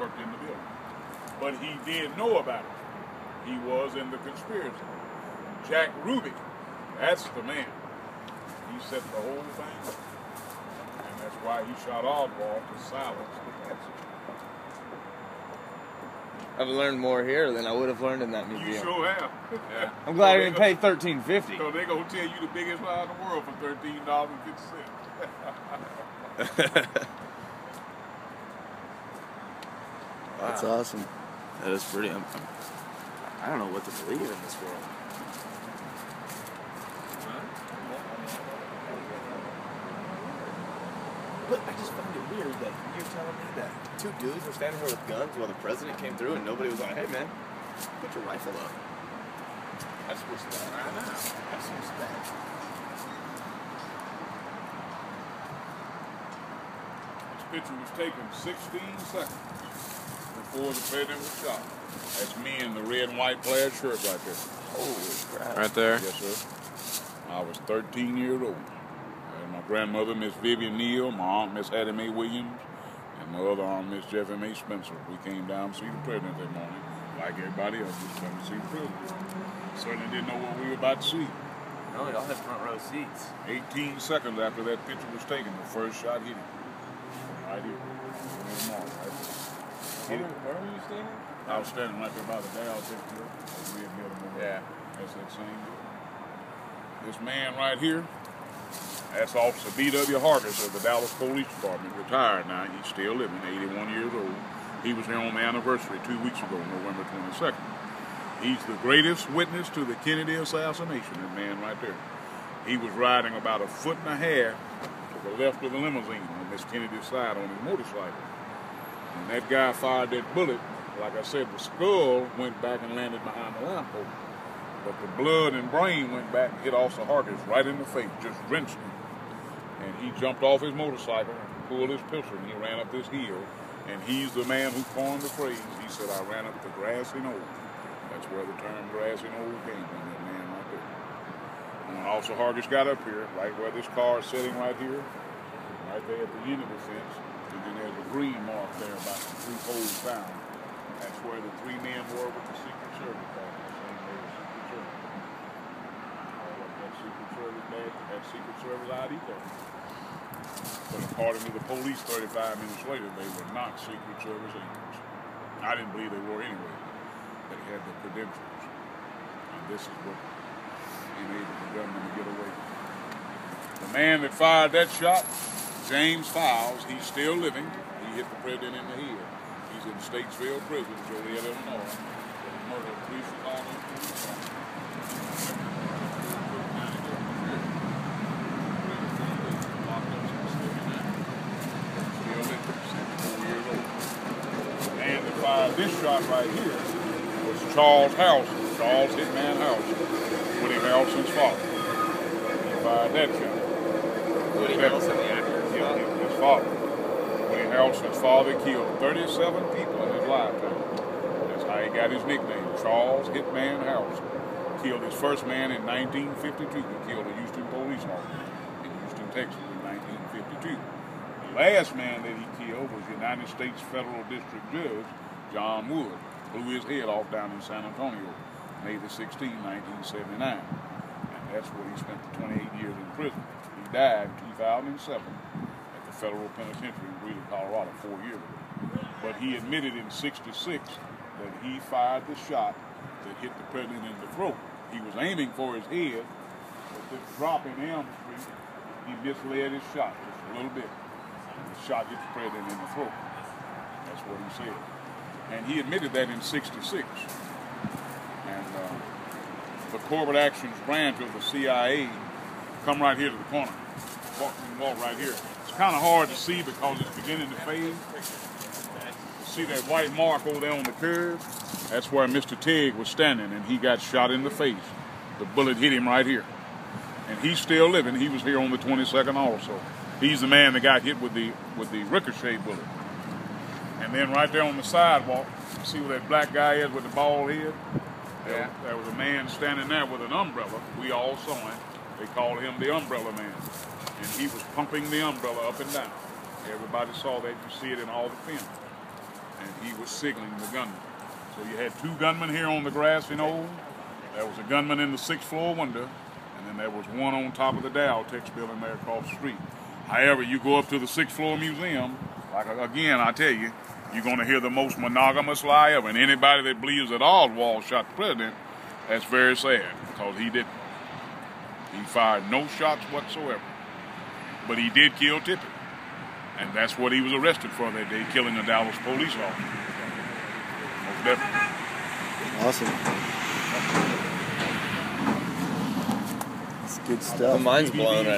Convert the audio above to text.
worked in the building. But he did know about it. He was in the conspiracy. Jack Ruby, that's the man. He set the whole thing up. And that's why he shot Oswald to silence the Patsy. I've learned more here than I would have learned in that museum. You sure have. Yeah. I'm glad I didn't they pay thirteen fifty. So they're gonna tell you the biggest lie in the world for thirteen dollars and fifty cents. That's awesome. That is pretty. I'm, I'm, I don't know what to believe in this world. But I just find it weird that you're telling me that two dudes were standing here with guns while the president came through and nobody was like, hey man, put your rifle up. That's respect. I know. That's respect. This picture was taken 16 seconds before the president was shot. That's me in the red and white plaid shirt right there. Holy crap. Right there. Yes, sir. I was 13 years old. And my grandmother, Miss Vivian Neal, my aunt, Miss Hattie Mae Williams, and my other aunt, Miss Jeffrey Mae Spencer. We came down to see the president that morning, like everybody else, just come to see the president. Certainly didn't know what we were about to see. No, y'all had front row seats. 18 seconds after that picture was taken, the first shot hit him. Right here. In the right there. Hit. Where were you standing? I was standing right there by the Dow picture. The red building over there. That's that same deal. This man right here, that's Officer B.W. Hargis of the Dallas Police Department, retired now. He's still living, 81 years old. He was here on the anniversary two weeks ago, November 22nd. He's the greatest witness to the Kennedy assassination, that man right there. He was riding about a foot and a half to the left of the limousine on Miss Kennedy's side on his motorcycle. And that guy fired that bullet. Like I said, the skull went back and landed behind the lamppost. But the blood and brain went back and hit Officer Hargis right in the face, just drenched him. And he jumped off his motorcycle and pulled his pistol and he ran up this hill. And he's the man who coined the phrase. He said, I ran up the grassy knoll. That's where the term grassy knoll came from, that man right there. And when Officer Hargis got up here, right where this car is sitting right here, right there at the end of the fence, and then there's a green mark there about the three holes down. That's where the three men were with the Secret Service in the same day as Secret Service. Of that Secret Service badge, that Secret Service ID card. But according to the police 35 minutes later, they were not Secret Service agents. I didn't believe they were anyway. They had the credentials. And this is what enabled the gunman to get away. The man that fired that shot, James Files, he's still living. He hit the president in the head. He's in Stateville Prison, Joliet, Illinois. For the murder of three Chicago police Still living, 64 years old. The man this shot right here was Charles Harrelson, Charles Hitman Harrelson, Woody Harrelson's father. He fired that shot. Woody. Harrelson, the actor. Yeah, his father. Woody Harrelson's father killed 37 people in his lifetime. That's how he got his nickname, Charles Hitman Harrelson. Killed his first man in 1952. He killed a Houston police officer in Houston, Texas in 1952. The last man that he killed was United States Federal District Judge John Wood. Blew his head off down in San Antonio, May the 16, 1979. And that's where he spent the 28 years in prison. He died in 2007 at the federal penitentiary in Greeley, Colorado, four years ago. But he admitted in 66 that he fired the shot that hit the president in the throat. He was aiming for his head, but this drop in Elm Street, he misled his shot just a little bit. And the shot hit the president in the throat. That's what he said. And he admitted that in 66. And uh, the Corporate Actions branch of the CIA come right here to the corner. Walk, walk right here. It's kind of hard to see because it's beginning to fade. See that white mark over there on the curb? That's where Mr. Tague was standing, and he got shot in the face. The bullet hit him right here. And he's still living. He was here on the 22nd also. He's the man that got hit with the with the ricochet bullet. And then right there on the sidewalk, see where that black guy is with the bald head? There, Yeah. there was a man standing there with an umbrella. We all saw him. They called him the umbrella man. And he was pumping the umbrella up and down. Everybody saw that. You see it in all the film. and he was signaling the gunman. So you had two gunmen here on the grassy knoll. There was a gunman in the sixth floor window, and then there was one on top of the Dal-Tex building there across the street. However, you go up to the sixth floor museum, like again, I tell you, you're going to hear the most monogamous lie ever. And anybody that believes that Oswald shot the president, that's very sad because he didn't. He fired no shots whatsoever. But he did kill Tippit. And that's what he was arrested for that day, killing a Dallas police officer. Most definitely. Awesome. That's good stuff. My mind's blown right